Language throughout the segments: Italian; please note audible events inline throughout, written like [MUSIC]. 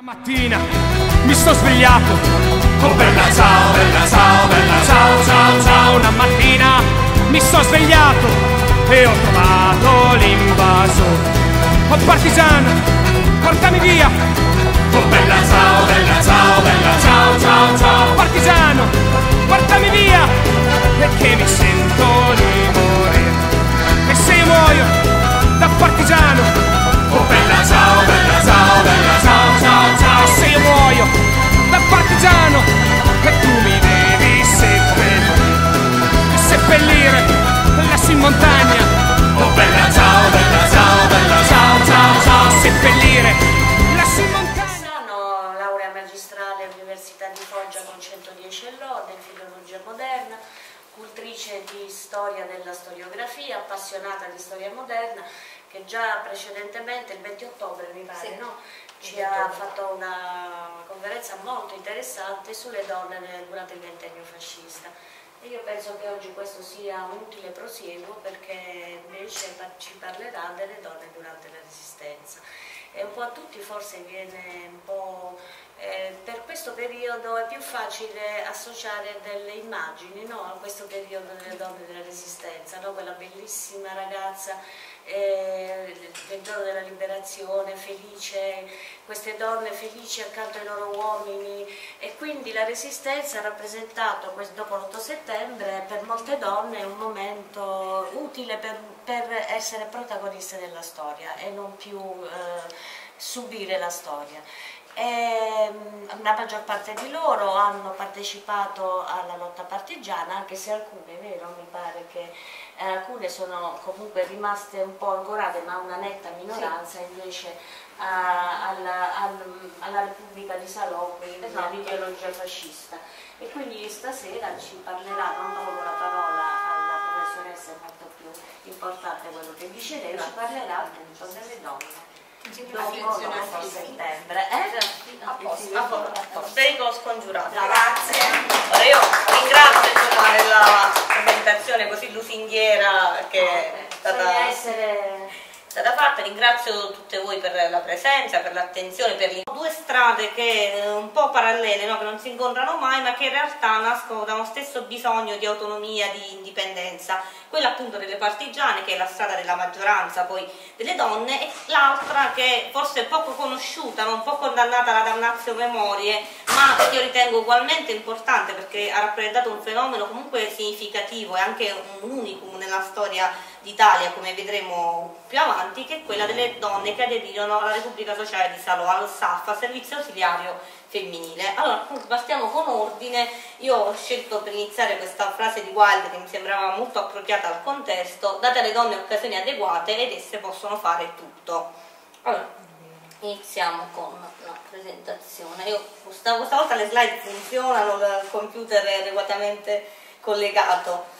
Mattina mi sto svegliato. Oh bella ciao, bella ciao, bella ciao, ciao, ciao. Una mattina mi sto svegliato e ho trovato l'invasore. Oh partigiano, portami via. Oh bella ciao, bella ciao, bella ciao, ciao, ciao. Partigiano, portami via. Perché mi sento di morire. E se io muoio da partigiano. Oh bella ciao, bella seppellire, lassù in montagna. Oh bella ciao, bella ciao, bella ciao, ciao, ciao. Seppellire lassù in montagna. Sano, laurea magistrale all'Università di Foggia con 110 e lode, in filologia moderna, cultrice di storia della storiografia, appassionata di storia moderna, che già precedentemente, il 20 ottobre mi pare, Sì. no? ci Il 20 ha fatto una conferenza molto interessante sulle donne durante il ventennio fascista. Io penso che oggi questo sia un utile prosieguo perché invece ci parlerà delle donne durante la resistenza. E un po' a tutti forse viene un po'... eh, per questo periodo è più facile associare delle immagini no? a questo periodo delle donne della resistenza, no? quella bellissima ragazza eh, del giorno della liberazione, felice, queste donne felici accanto ai loro uomini e quindi la resistenza ha rappresentato dopo l'8 settembre per molte donne un momento utile per, per essere protagoniste della storia e non più eh, subire la storia. E, mm, la maggior parte di loro hanno partecipato alla lotta partigiana, anche se alcune, vero, mi pare che eh, alcune sono comunque rimaste un po' angorate, ma una netta minoranza invece a- alla, al- alla Repubblica di Salò, quindi Esatto. all'ideologia fascista. E quindi stasera ci parlerà, non do la parola alla professoressa, è molto più importante quello che dice lei, ci parlerà appunto delle donne. Dopo, dopo settembre, eh? A posto, a a scongiurato. Grazie. Allora io ringrazio insomma della presentazione così lusinghiera che è stata, essere stata fatta, ringrazio tutte voi per la presenza, per l'attenzione, per due strade che eh, un po' parallele, no? che non si incontrano mai, ma che in realtà nascono da uno stesso bisogno di autonomia, di indipendenza, quella appunto delle partigiane, che è la strada della maggioranza poi delle donne, e l'altra che forse è poco conosciuta, ma un po' condannata alla damnazio memorie, ma che io ritengo ugualmente importante perché ha rappresentato un fenomeno comunque significativo e anche un unicum nella storia d'Italia, come vedremo più avanti, che è quella delle donne che aderirono alla Repubblica Sociale di Salò, al SAF, Servizio Ausiliario Femminile. Allora, partiamo con ordine. Io ho scelto per iniziare questa frase di Wilde che mi sembrava molto appropriata al contesto, date alle donne occasioni adeguate ed esse possono fare tutto. Allora, iniziamo con la presentazione. Io, questa, questa volta le slide funzionano, il computer è adeguatamente collegato.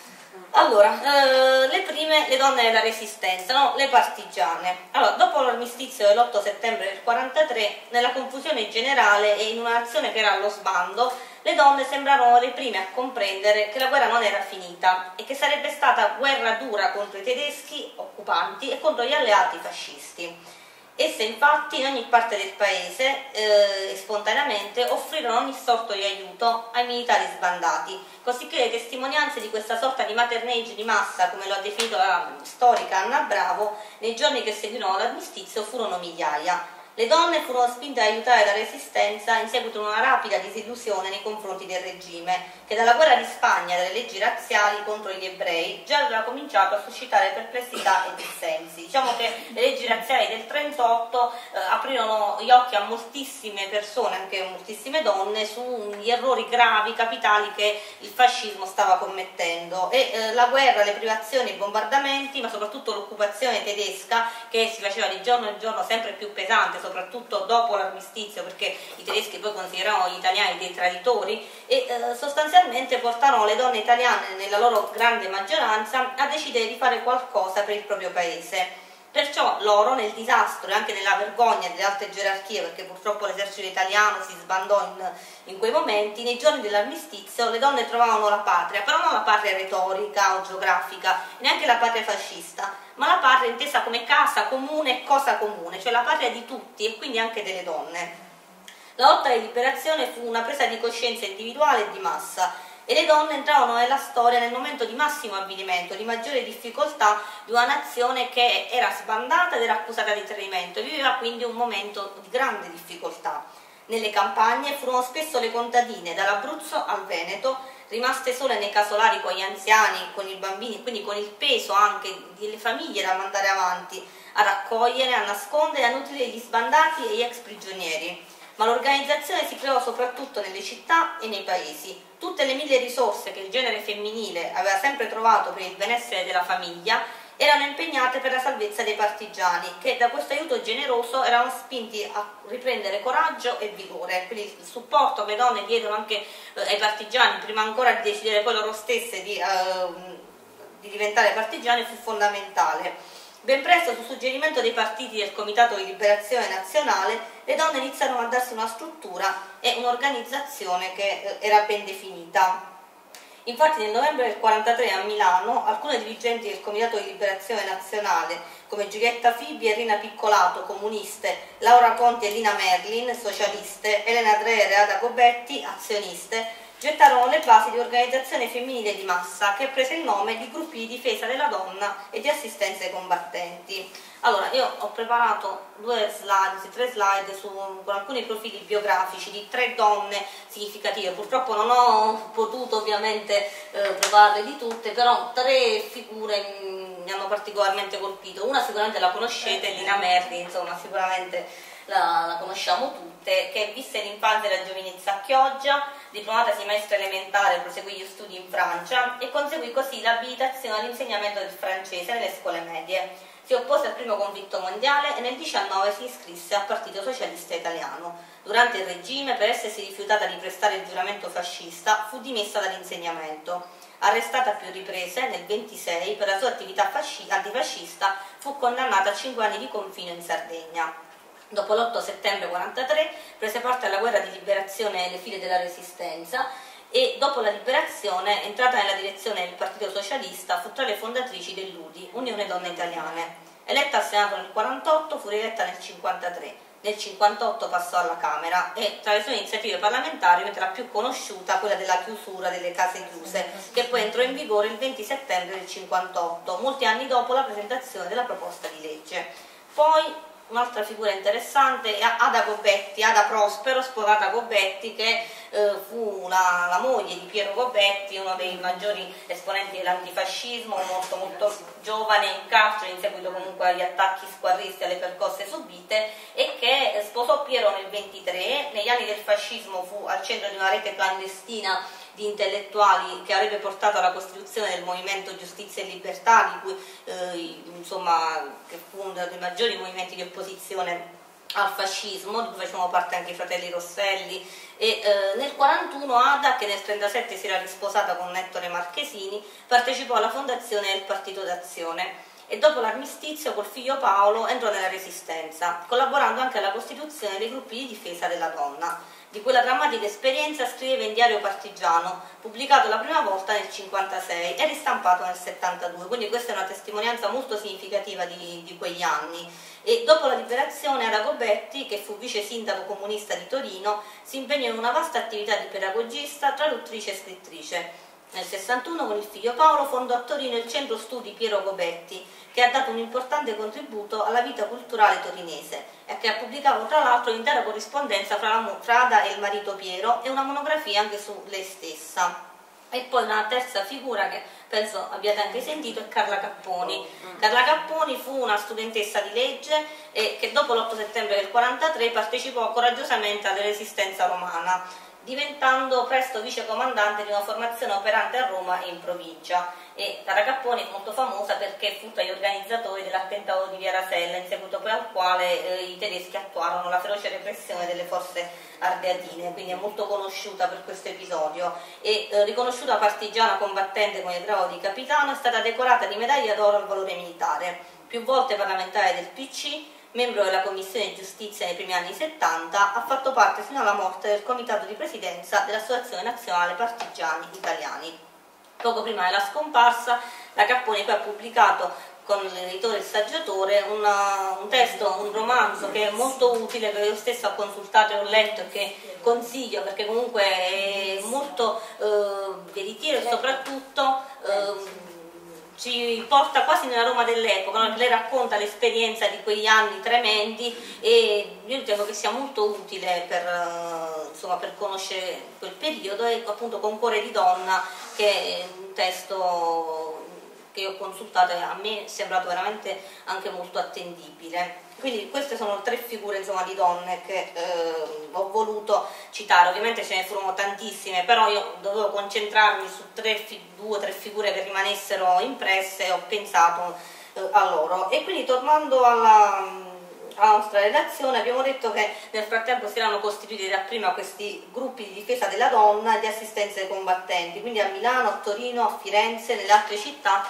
Allora, eh, le prime, le donne della resistenza, no? le partigiane. Allora, dopo l'armistizio dell'8 settembre del 43, nella confusione generale e in una nazione che era allo sbando, le donne sembrarono le prime a comprendere che la guerra non era finita e che sarebbe stata guerra dura contro i tedeschi occupanti e contro gli alleati fascisti. Esse infatti in ogni parte del paese eh, spontaneamente offrirono ogni sorta di aiuto ai militari sbandati, così che le testimonianze di questa sorta di maternage di massa, come lo ha definito la storica Anna Bravo, nei giorni che seguirono l'armistizio furono migliaia. Le donne furono spinte ad aiutare la resistenza in seguito a una rapida disillusione nei confronti del regime, che dalla guerra di Spagna e dalle leggi razziali contro gli ebrei già aveva cominciato a suscitare perplessità e dissensi. Diciamo che le leggi razziali del 38 eh, aprirono gli occhi a moltissime persone, anche moltissime donne, sugli errori gravi, capitali che il fascismo stava commettendo e eh, la guerra, le privazioni i bombardamenti, ma soprattutto l'occupazione tedesca che si faceva di giorno in giorno sempre più pesante, soprattutto dopo l'armistizio, perché i tedeschi poi consideravano gli italiani dei traditori e eh, sostanzialmente portarono le donne italiane nella loro grande maggioranza a decidere di fare qualcosa per il proprio paese. Perciò loro nel disastro e anche nella vergogna delle alte gerarchie, perché purtroppo l'esercito italiano si sbandò in, in quei momenti, nei giorni dell'armistizio le donne trovavano la patria, però non la patria retorica o geografica, neanche la patria fascista, ma la patria intesa come casa comune e cosa comune, cioè la patria di tutti e quindi anche delle donne. La lotta di liberazione fu una presa di coscienza individuale e di massa e le donne entravano nella storia nel momento di massimo avvilimento, di maggiore difficoltà di una nazione che era sbandata ed era accusata di tradimento e viveva quindi un momento di grande difficoltà. Nelle campagne furono spesso le contadine, dall'Abruzzo al Veneto, rimaste sole nei casolari con gli anziani, con i bambini, quindi con il peso anche delle famiglie da mandare avanti, a raccogliere, a nascondere, a nutrire gli sbandati e gli ex prigionieri ma l'organizzazione si creò soprattutto nelle città e nei paesi. Tutte le mille risorse che il genere femminile aveva sempre trovato per il benessere della famiglia erano impegnate per la salvezza dei partigiani, che da questo aiuto generoso erano spinti a riprendere coraggio e vigore. Quindi il supporto che le donne diedero anche eh, ai partigiani, prima ancora di decidere poi loro stesse di, eh, di diventare partigiani, fu fondamentale. Ben presto, su suggerimento dei partiti del Comitato di Liberazione Nazionale, le donne iniziarono a darsi una struttura e un'organizzazione che eh, era ben definita. Infatti nel novembre del 1943 a Milano alcune dirigenti del Comitato di Liberazione Nazionale, come Giulietta Fibi e Rina Piccolato, comuniste, Laura Conti e Lina Merlin, socialiste, Elena Dreher e Ada Gobetti, azioniste, gettarono le basi di organizzazione femminile di massa che prese il nome di gruppi di difesa della donna e di assistenza ai combattenti. Allora, io ho preparato due slide, tre slide su, con alcuni profili biografici di tre donne significative. Purtroppo non ho potuto ovviamente eh, provarle di tutte, però tre figure mi hanno particolarmente colpito. Una sicuramente la conoscete, Lina Merri, insomma, sicuramente la, la conosciamo tutte, che visse l'infanzia e la giovinezza a Chioggia, diplomatasi maestra elementare, proseguì gli studi in Francia e conseguì così l'abilitazione all'insegnamento del francese nelle scuole medie. Si oppose al primo conflitto mondiale e nel 19 si iscrisse al Partito Socialista Italiano. Durante il regime, per essersi rifiutata di prestare il giuramento fascista, fu dimessa dall'insegnamento. Arrestata a più riprese, nel 26 per la sua attività antifascista, fu condannata a 5 anni di confino in Sardegna. Dopo l'8 settembre 1943 prese parte alla guerra di liberazione nelle file della Resistenza e dopo la liberazione, entrata nella direzione del Partito Socialista, fu tra le fondatrici dell'UDI, Unione Donne Italiane. Eletta al Senato nel 1948, fu rieletta nel 1953. Nel 1958 passò alla Camera e tra le sue iniziative parlamentari mette la più conosciuta quella della chiusura delle case chiuse, che poi entrò in vigore il 20 settembre del 1958, molti anni dopo la presentazione della proposta di legge. Poi un'altra figura interessante è Ada Gobetti, Ada Prospero, sposata Gobetti, che eh, fu la, la, moglie di Piero Gobetti, uno dei maggiori esponenti dell'antifascismo, molto molto giovane in carcere in seguito comunque agli attacchi squadristi, alle percosse subite e che sposò Piero nel 23, negli anni del fascismo fu al centro di una rete clandestina di intellettuali che avrebbe portato alla costituzione del movimento Giustizia e Libertà, di cui, eh, insomma, che fu uno dei maggiori movimenti di opposizione al fascismo, di cui facevano parte anche i fratelli Rosselli e eh, nel 1941 Ada, che nel 1937 si era risposata con Nettore Marchesini, partecipò alla fondazione del Partito d'Azione e dopo l'armistizio col figlio Paolo entrò nella Resistenza, collaborando anche alla costituzione dei gruppi di difesa della donna. Di quella drammatica esperienza scrive in Diario Partigiano, pubblicato la prima volta nel 1956 e ristampato nel 1972, quindi questa è una testimonianza molto significativa di, di quegli anni. E dopo la liberazione Ada Gobetti, che fu vice sindaco comunista di Torino, si impegnò in una vasta attività di pedagogista, traduttrice e scrittrice. Nel 61 con il figlio Paolo fondò a Torino il centro studi Piero Gobetti, che ha dato un importante contributo alla vita culturale torinese e che ha pubblicato tra l'altro l'intera corrispondenza fra, la, fra Ada e il marito Piero e una monografia anche su lei stessa. E poi una terza figura che penso abbiate anche sentito è Carla Capponi. Carla Capponi fu una studentessa di legge e che dopo l'8 settembre del 1943 partecipò coraggiosamente alla resistenza romana diventando presto vicecomandante di una formazione operante a Roma e in provincia. E Taracapponi è molto famosa perché fu tra gli organizzatori dell'attentato di Via Rasella, in seguito poi al quale eh, i tedeschi attuarono la feroce repressione delle forze ardeatine, quindi è molto conosciuta per questo episodio. E eh, riconosciuta partigiana combattente con il grado di capitano, è stata decorata di medaglia d'oro al valore militare, più volte parlamentare del PC membro della Commissione Giustizia nei primi anni 70, ha fatto parte fino alla morte del comitato di presidenza dell'Associazione Nazionale Partigiani Italiani. Poco prima della scomparsa, la Capponi poi ha pubblicato con l'editore e il saggiatore una, un testo, un romanzo che è molto utile, che io stesso ho consultato e ho letto e che consiglio perché comunque è molto eh, veritiero e soprattutto eh, ci porta quasi nella Roma dell'epoca, no? le racconta l'esperienza di quegli anni tremendi e io ritengo che sia molto utile per, eh, insomma, per conoscere quel periodo e appunto con Cuore di Donna che è un testo che ho consultato e a me è sembrato veramente anche molto attendibile. Quindi queste sono tre figure insomma, di donne che eh, ho voluto citare, ovviamente ce ne furono tantissime, però io dovevo concentrarmi su tre, due o tre figure che rimanessero impresse e ho pensato eh, a loro. E quindi tornando alla, alla nostra redazione abbiamo detto che nel frattempo si erano costituiti dapprima questi gruppi di difesa della donna e di assistenza ai combattenti, quindi a Milano, a Torino, a Firenze, nelle altre città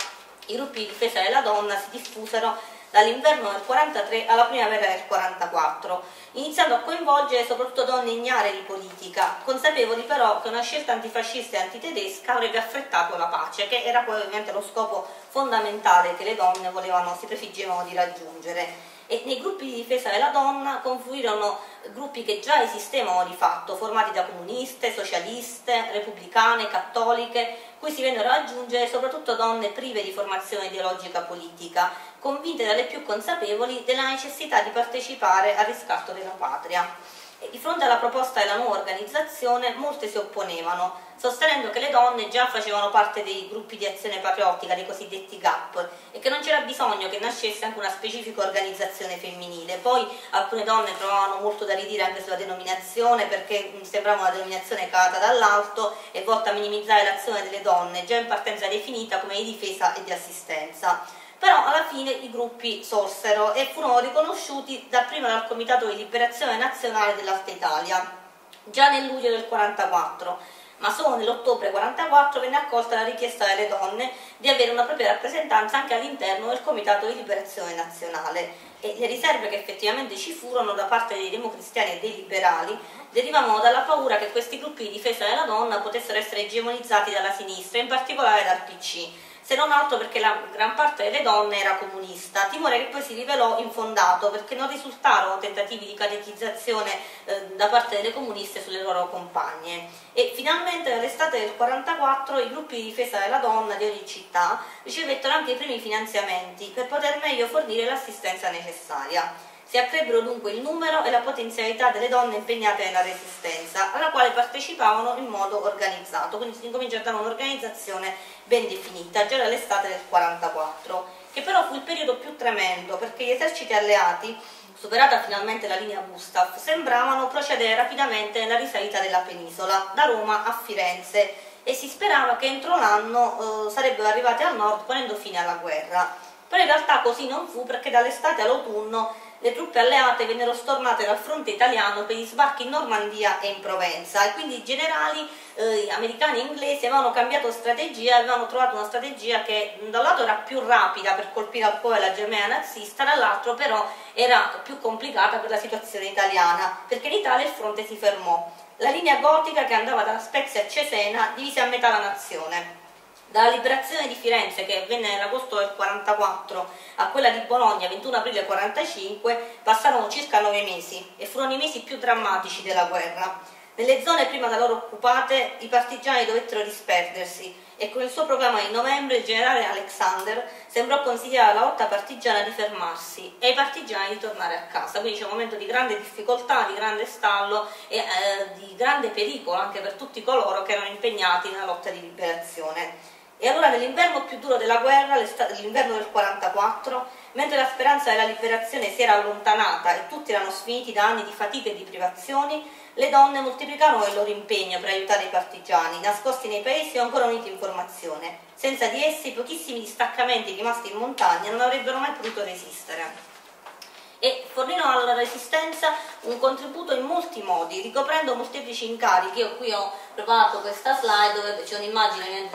i gruppi di difesa della donna si diffusero dall'inverno del 43 alla primavera del 44, iniziando a coinvolgere soprattutto donne ignare di politica, consapevoli però che una scelta antifascista e antitedesca avrebbe affrettato la pace, che era poi ovviamente lo scopo fondamentale che le donne volevano, si prefiggevano di raggiungere. E nei gruppi di difesa della donna confluirono gruppi che già esistevano di fatto, formati da comuniste, socialiste, repubblicane, cattoliche, cui si vennero ad aggiungere soprattutto donne prive di formazione ideologica politica, convinte dalle più consapevoli della necessità di partecipare al riscatto della patria. E di fronte alla proposta della nuova organizzazione molte si opponevano, sostenendo che le donne già facevano parte dei gruppi di azione patriottica, dei cosiddetti GAP, e che non c'era bisogno che nascesse anche una specifica organizzazione femminile. Poi alcune donne trovavano molto da ridire anche sulla denominazione, perché sembrava una denominazione calata dall'alto e volta a minimizzare l'azione delle donne, già in partenza definita come di difesa e di assistenza però alla fine i gruppi sorsero e furono riconosciuti dapprima dal Comitato di Liberazione Nazionale dell'Alta Italia, già nel luglio del 1944, ma solo nell'ottobre 1944 venne accolta la richiesta delle donne di avere una propria rappresentanza anche all'interno del Comitato di Liberazione Nazionale. E le riserve che effettivamente ci furono da parte dei democristiani e dei liberali derivavano dalla paura che questi gruppi di difesa della donna potessero essere egemonizzati dalla sinistra, in particolare dal PC se non altro perché la gran parte delle donne era comunista, timore che poi si rivelò infondato perché non risultarono tentativi di catechizzazione eh, da parte delle comuniste sulle loro compagne. E finalmente nell'estate del 44 i gruppi di difesa della donna di ogni città ricevettero anche i primi finanziamenti per poter meglio fornire l'assistenza necessaria. Si accrebbero dunque il numero e la potenzialità delle donne impegnate nella resistenza, alla quale partecipavano in modo organizzato, quindi si incomincia a dare un'organizzazione ben definita già dall'estate del 44, che però fu il periodo più tremendo perché gli eserciti alleati, superata finalmente la linea Gustav, sembravano procedere rapidamente nella risalita della penisola, da Roma a Firenze, e si sperava che entro l'anno eh, sarebbero arrivati al nord ponendo fine alla guerra. Però in realtà così non fu perché dall'estate all'autunno le truppe alleate vennero stornate dal fronte italiano per gli sbarchi in Normandia e in Provenza e quindi i generali eh, americani e inglesi avevano cambiato strategia, avevano trovato una strategia che da un lato era più rapida per colpire al cuore la Germania nazista, dall'altro però era più complicata per la situazione italiana, perché in Italia il fronte si fermò. La linea gotica che andava dalla Spezia a Cesena divise a metà la nazione. Dalla liberazione di Firenze, che avvenne nell'agosto del 44, a quella di Bologna, 21 aprile 45, passarono circa nove mesi e furono i mesi più drammatici della guerra. Nelle zone prima da loro occupate i partigiani dovettero disperdersi e con il suo proclama di novembre il generale Alexander sembrò consigliare alla lotta partigiana di fermarsi e ai partigiani di tornare a casa. Quindi c'è un momento di grande difficoltà, di grande stallo e eh, di grande pericolo anche per tutti coloro che erano impegnati nella lotta di liberazione. E allora nell'inverno più duro della guerra, l'inverno del 44, mentre la speranza della liberazione si era allontanata e tutti erano sfiniti da anni di fatiche e di privazioni, le donne moltiplicarono il loro impegno per aiutare i partigiani, nascosti nei paesi o ancora uniti in formazione. Senza di essi, pochissimi distaccamenti rimasti in montagna non avrebbero mai potuto resistere e fornirono alla resistenza un contributo in molti modi, ricoprendo molteplici incarichi. Io qui ho preparato questa slide dove c'è un'immagine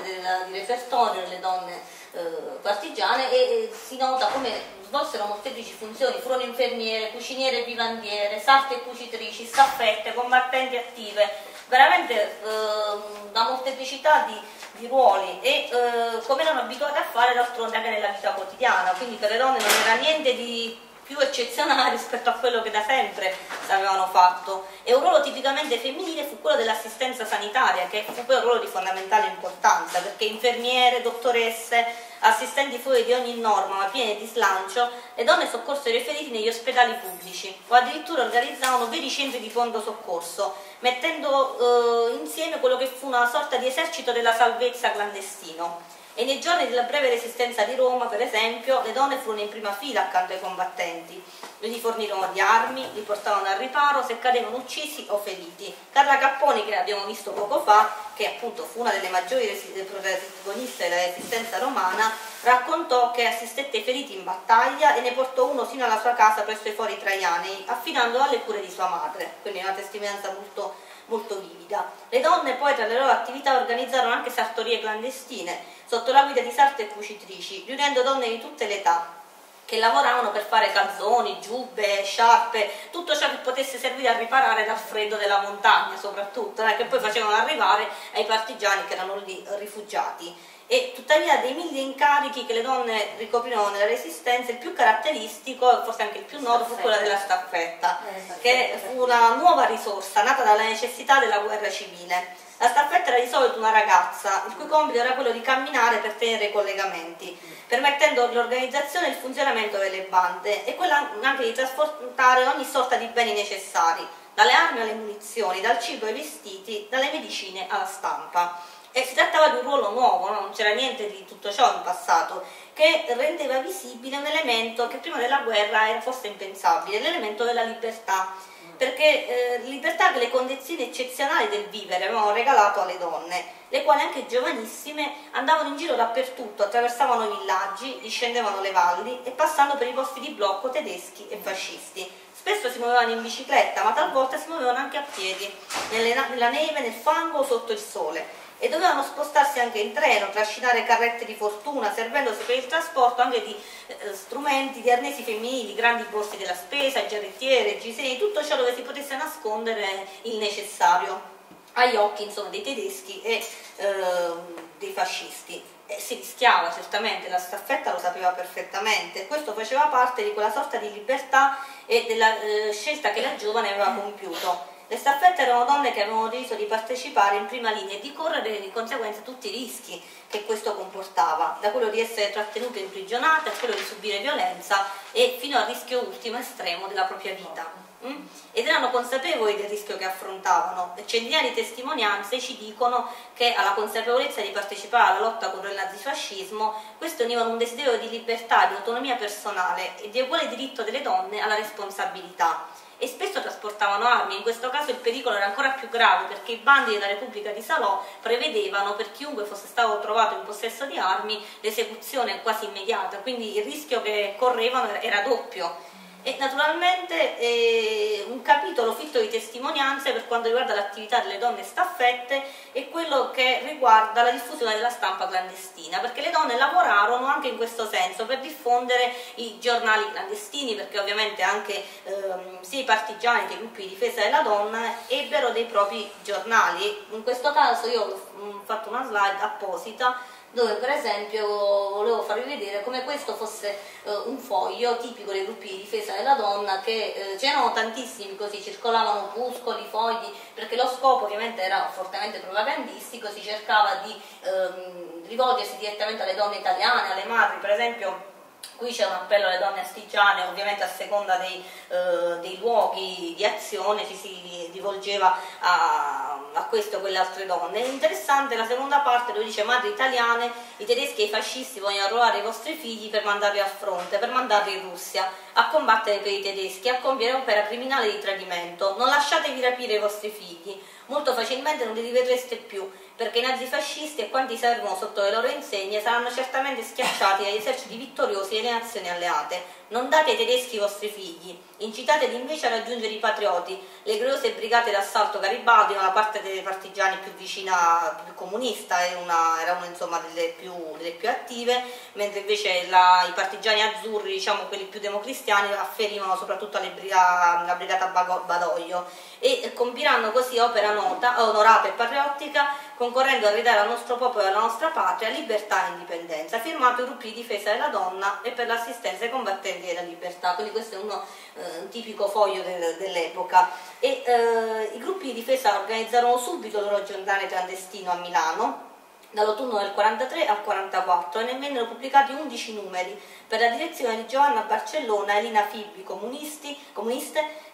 di repertorio delle donne eh, partigiane e, e si nota come svolsero molteplici funzioni, furono infermiere, cuciniere vivandiere, sarte e cucitrici, staffette, combattenti attive, veramente eh, una molteplicità di di ruoli e eh, come erano abituate a fare d'altronde anche nella vita quotidiana, quindi per le donne non era niente di più eccezionale [LAUGHS] rispetto a quello che da sempre avevano fatto. E un ruolo tipicamente femminile fu quello dell'assistenza sanitaria che fu poi un ruolo di fondamentale importanza perché infermiere, dottoresse, assistenti fuori di ogni norma ma piene di slancio, le donne soccorsero i feriti negli ospedali pubblici o addirittura organizzavano veri centri di fondo soccorso mettendo eh, insieme quello che fu una sorta di esercito della salvezza clandestino e nei giorni della breve resistenza di Roma, per esempio, le donne furono in prima fila accanto ai combattenti. Li fornirono di armi, li portavano al riparo se cadevano uccisi o feriti. Carla Capponi, che abbiamo visto poco fa, che appunto fu una delle maggiori protagoniste della resistenza romana, raccontò che assistette ai feriti in battaglia e ne portò uno sino alla sua casa presso i fori traianei, affidandolo alle cure di sua madre. Quindi una testimonianza molto, molto vivida. Le donne poi tra le loro attività organizzarono anche sartorie clandestine, sotto la guida di sarte e cucitrici, riunendo donne di tutte le età che lavoravano per fare calzoni, giubbe, sciarpe, tutto ciò che potesse servire a riparare dal freddo della montagna soprattutto, eh, che poi facevano arrivare ai partigiani che erano lì rifugiati. E tuttavia dei mille incarichi che le donne ricoprirono nella resistenza, il più caratteristico, forse anche il più noto, fu quello della staffetta, che fu una nuova risorsa nata dalla necessità della guerra civile la staffetta era di solito una ragazza, il cui compito era quello di camminare per tenere i collegamenti, permettendo l'organizzazione e il funzionamento delle bande e quella anche di trasportare ogni sorta di beni necessari, dalle armi alle munizioni, dal cibo ai vestiti, dalle medicine alla stampa. E si trattava di un ruolo nuovo, no? non c'era niente di tutto ciò in passato, che rendeva visibile un elemento che prima della guerra era forse impensabile, l'elemento della libertà perché eh, libertà che le condizioni eccezionali del vivere avevano regalato alle donne, le quali anche giovanissime andavano in giro dappertutto, attraversavano i villaggi, discendevano le valli e passando per i posti di blocco tedeschi e fascisti. Spesso si muovevano in bicicletta, ma talvolta si muovevano anche a piedi, nella neve, nel fango sotto il sole e dovevano spostarsi anche in treno, trascinare carrette di fortuna, servendosi per il trasporto anche di eh, strumenti, di arnesi femminili, grandi borsi della spesa, giarrettiere, giseni, tutto ciò dove si potesse nascondere il necessario. Agli occhi insomma, dei tedeschi e eh, dei fascisti. E si rischiava certamente, la staffetta lo sapeva perfettamente, questo faceva parte di quella sorta di libertà e della eh, scelta che la giovane aveva compiuto le staffette erano donne che avevano deciso di partecipare in prima linea e di correre di conseguenza tutti i rischi che questo comportava, da quello di essere trattenute imprigionate a quello di subire violenza e fino al rischio ultimo estremo della propria vita. Mm? Ed erano consapevoli del rischio che affrontavano e centinaia di testimonianze ci dicono che alla consapevolezza di partecipare alla lotta contro il nazifascismo queste univano un desiderio di libertà, di autonomia personale e di uguale diritto delle donne alla responsabilità e spesso trasportavano armi, in questo caso il pericolo era ancora più grave perché i bandi della Repubblica di Salò prevedevano per chiunque fosse stato trovato in possesso di armi l'esecuzione quasi immediata, quindi il rischio che correvano era doppio e naturalmente eh, un capitolo fitto di testimonianze per quanto riguarda l'attività delle donne staffette e quello che riguarda la diffusione della stampa clandestina, perché le donne lavorarono anche in questo senso per diffondere i giornali clandestini, perché ovviamente anche ehm, sia i partigiani che i gruppi di difesa della donna ebbero dei propri giornali. In questo caso io ho fatto una slide apposita dove per esempio volevo farvi vedere come questo fosse eh, un foglio tipico dei gruppi di difesa della donna che eh, c'erano tantissimi così, circolavano opuscoli, fogli, perché lo scopo ovviamente era fortemente propagandistico, si cercava di ehm, rivolgersi direttamente alle donne italiane, alle madri, per esempio Qui c'è un appello alle donne astigiane, ovviamente a seconda dei, eh, dei luoghi di azione ci si rivolgeva a, a queste o quelle altre donne. Interessante la seconda parte dove dice madri italiane, i tedeschi e i fascisti vogliono arruolare i vostri figli per mandarli al fronte, per mandarli in Russia a combattere per i tedeschi, a compiere un'opera criminale di tradimento. Non lasciatevi rapire i vostri figli, molto facilmente non li rivedreste più perché i nazifascisti e quanti servono sotto le loro insegne saranno certamente schiacciati dagli eserciti vittoriosi delle nazioni alleate. Non date ai tedeschi i vostri figli, incitateli invece a raggiungere i patrioti, le gloriose brigate d'assalto Garibaldi, una parte dei partigiani più vicina, più comunista, era una, era insomma, delle, più, delle, più, attive, mentre invece la, i partigiani azzurri, diciamo quelli più democristiani, afferivano soprattutto alla brigata Badoglio e compiranno così opera nota, onorata e patriottica concorrendo a ridare al nostro popolo e alla nostra patria libertà e indipendenza, firmato di difesa della donna e per l'assistenza ai combattenti della libertà, quindi questo è uno, eh, un tipico foglio del, dell'epoca. E eh, i gruppi di difesa organizzarono subito il loro giornale clandestino a Milano, dall'autunno del 43 al 44 e ne vennero pubblicati 11 numeri per la direzione di Giovanna Barcellona, Elina Fibbi, comuniste,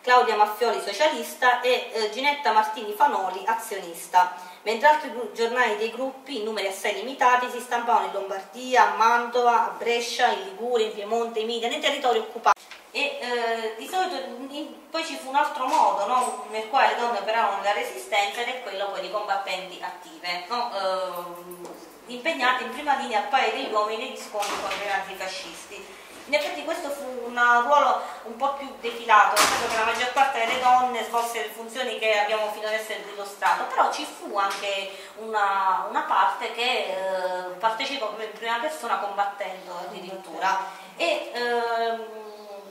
Claudia Maffioli, socialista e eh, Ginetta Martini Fanoli, azionista, mentre altri giornali dei gruppi, in numeri assai limitati, si stampavano in Lombardia, a Mantova, a Brescia, in Liguria, in Piemonte, in Emilia, nei territori occupati. E eh, di solito in, poi ci fu un altro modo no? nel quale le donne operavano nella resistenza ed è quello poi di combattenti attive, no? eh, impegnate in prima linea a pari degli uomini negli scontri con i grandi fascisti. In effetti questo fu un ruolo un po' più defilato, nel che la maggior parte delle donne svolse le funzioni che abbiamo fino adesso illustrato, però ci fu anche una, una parte che eh, partecipò in prima persona combattendo addirittura. E, ehm,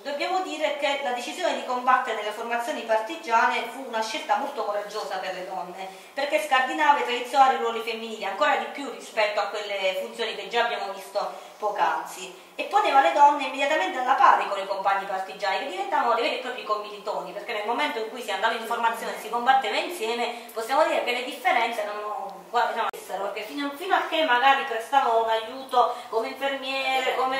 dobbiamo dire che la decisione di combattere nelle formazioni partigiane fu una scelta molto coraggiosa per le donne, perché scardinava i tradizionali ruoli femminili ancora di più rispetto a quelle funzioni che già abbiamo visto poc'anzi. E poneva le donne immediatamente alla pari con i compagni partigiani che diventavano dei veri e propri commilitoni, perché nel momento in cui si andava in formazione e si combatteva insieme, possiamo dire che le differenze erano diciamo, perché fino, fino, a che magari prestavano un aiuto come infermiere, come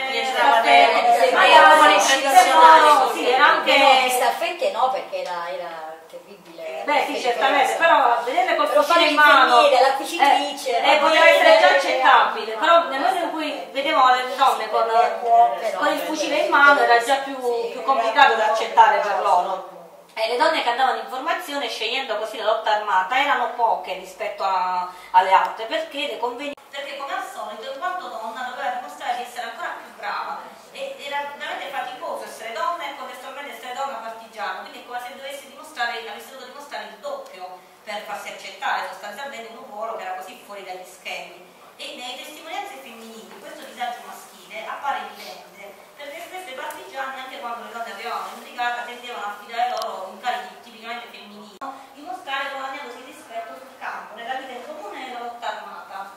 maiale, sì, era anche staffette no perché era, era terribile beh sì certamente però vedere col fucile in mano. la cucinitrice eh, eh, poteva essere già accettabile però nel momento in cui vedevamo le donne con, il fucile in mano era già più complicato da accettare per loro e le donne che andavano in formazione scegliendo così la lotta armata erano poche rispetto a, alle altre perché le conveniva perché come al solito in quanto donna doveva dimostrare di essere ancora più brava. E era veramente faticoso essere donna e contestualmente essere donna partigiana. Quindi è come se dovessi dimostrare avessi dovuto dimostrare il doppio per farsi accettare sostanzialmente un ruolo che era così fuori dagli schemi. E nelle testimonianze femminili questo disagio maschile appare evidente perché spesso i partigiani anche quando le donne arrivavano in brigata tendevano a affidare loro incarichi tipicamente femminili, dimostrare guadagnandosi rispetto sul campo, nella vita in comune e nella lotta armata.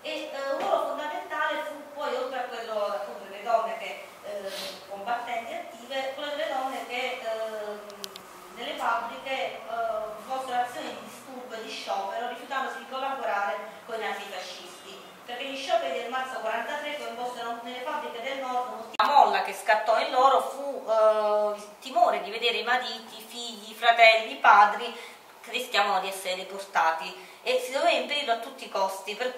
E eh, un ruolo fondamentale fu poi, oltre a quello appunto, delle donne che, eh, combattenti attive, quello delle donne che eh, nelle fabbriche eh, svolsero azioni di disturbo e di sciopero rifiutandosi di collaborare con i nazifascisti perché gli scioperi del marzo 43 coinvolsero nelle fabbriche del nord la molla che scattò in loro fu eh, il timore di vedere i mariti, figli, fratelli, padri che rischiavano di essere deportati e si doveva impedirlo a tutti i costi. Per